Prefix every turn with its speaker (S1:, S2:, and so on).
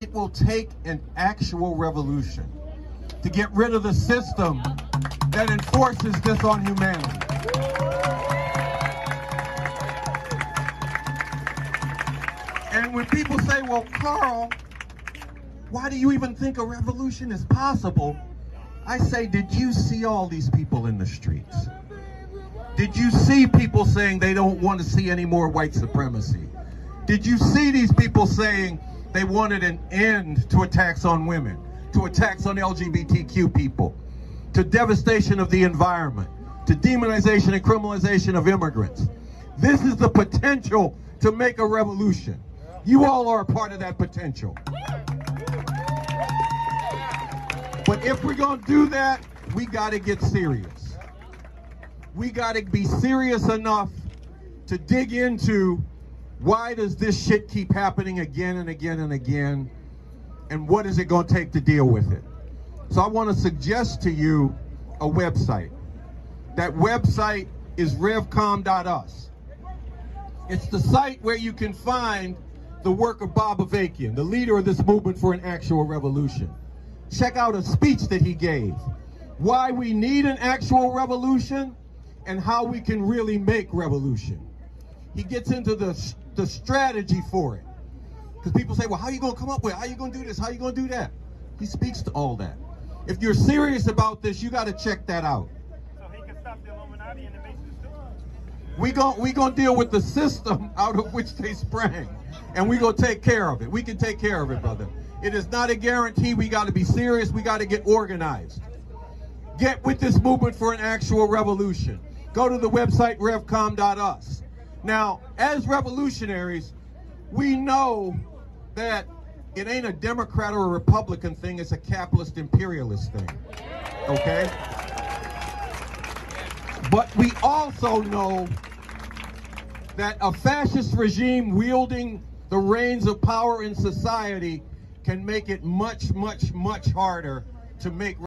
S1: It will take an actual revolution to get rid of the system that enforces this on humanity. And when people say, well, Carl, why do you even think a revolution is possible? I say, did you see all these people in the streets? Did you see people saying they don't want to see any more white supremacy? Did you see these people saying they wanted an end to attacks on women, to attacks on LGBTQ people, to devastation of the environment, to demonization and criminalization of immigrants? This is the potential to make a revolution. You all are a part of that potential. But if we're going to do that, we got to get serious. We got to be serious enough to dig into why does this shit keep happening again and again and again? And what is it going to take to deal with it? So I want to suggest to you a website. That website is revcom.us. It's the site where you can find the work of Bob Avakian, the leader of this movement for an actual revolution. Check out a speech that he gave. Why we need an actual revolution and how we can really make revolution. He gets into the, the strategy for it. Because people say, well, how are you going to come up with it? How are you going to do this? How are you going to do that? He speaks to all that. If you're serious about this, you got to check that out.
S2: So he can stop the Illuminati and the Masons too?
S1: We gon' we gonna deal with the system out of which they sprang, and we're gonna take care of it. We can take care of it, brother. It is not a guarantee. We got to be serious. We got to get organized. Get with this movement for an actual revolution. Go to the website revcom.us. Now, as revolutionaries, we know that it ain't a Democrat or a Republican thing. It's a capitalist imperialist thing. Okay. But we also know that a fascist regime wielding the reins of power in society can make it much, much, much harder to make